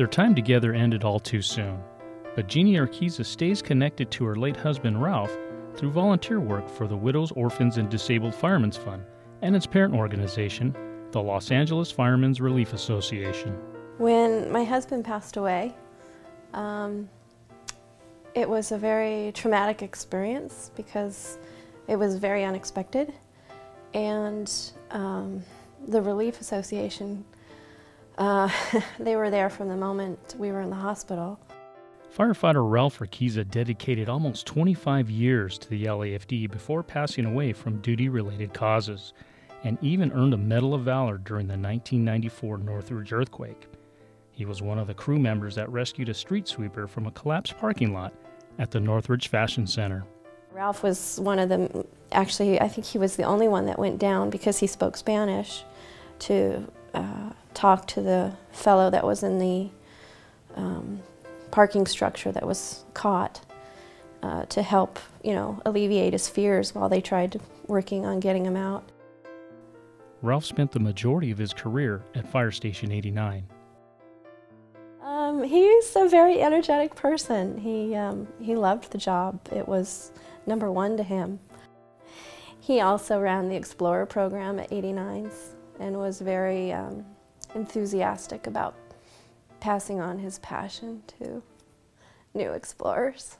Their time together ended all too soon, but Jeannie Arquiza stays connected to her late husband Ralph through volunteer work for the Widows, Orphans, and Disabled Firemen's Fund and its parent organization, the Los Angeles Firemen's Relief Association. When my husband passed away, um, it was a very traumatic experience because it was very unexpected. And um, the Relief Association, uh, they were there from the moment we were in the hospital. Firefighter Ralph Arquiza dedicated almost 25 years to the LAFD before passing away from duty related causes, and even earned a Medal of Valor during the 1994 Northridge earthquake. He was one of the crew members that rescued a street sweeper from a collapsed parking lot at the Northridge Fashion Center. Ralph was one of the, actually, I think he was the only one that went down because he spoke Spanish to uh, talk to the fellow that was in the um, parking structure that was caught uh, to help, you know, alleviate his fears while they tried working on getting him out. Ralph spent the majority of his career at Fire Station 89. Um, he's a very energetic person. He, um, he loved the job. It was number one to him. He also ran the Explorer program at 89s and was very um, enthusiastic about passing on his passion to new explorers.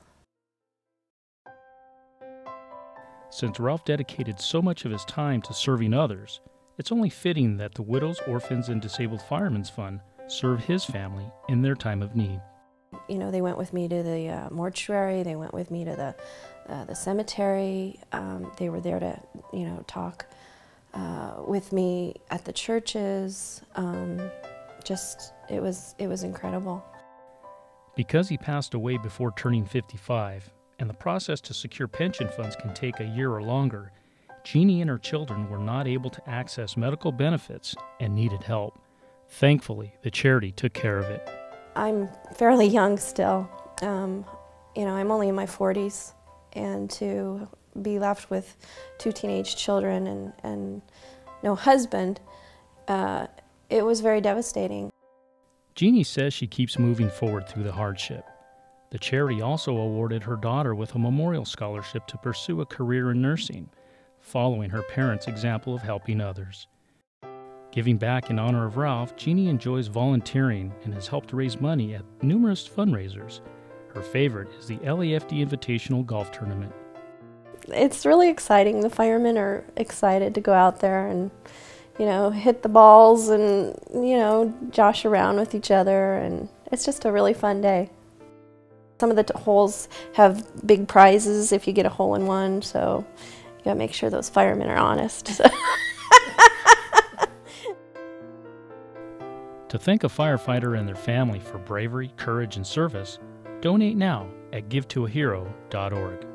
Since Ralph dedicated so much of his time to serving others, it's only fitting that the Widows, Orphans, and Disabled Firemen's Fund serve his family in their time of need. You know, they went with me to the uh, mortuary, they went with me to the, uh, the cemetery, um, they were there to, you know, talk uh, with me at the churches. Um, just, it was, it was incredible. Because he passed away before turning 55, and the process to secure pension funds can take a year or longer, Jeannie and her children were not able to access medical benefits and needed help. Thankfully, the charity took care of it. I'm fairly young still. Um, you know, I'm only in my 40s, and to be left with two teenage children and, and no husband, uh, it was very devastating. Jeannie says she keeps moving forward through the hardship. The charity also awarded her daughter with a memorial scholarship to pursue a career in nursing, following her parents' example of helping others. Giving back in honor of Ralph, Jeannie enjoys volunteering and has helped raise money at numerous fundraisers. Her favorite is the LAFD Invitational Golf Tournament. It's really exciting. The firemen are excited to go out there and, you know, hit the balls and, you know, josh around with each other, and it's just a really fun day. Some of the holes have big prizes if you get a hole in one, so you gotta make sure those firemen are honest. To thank a firefighter and their family for bravery, courage, and service, donate now at givetoahero.org.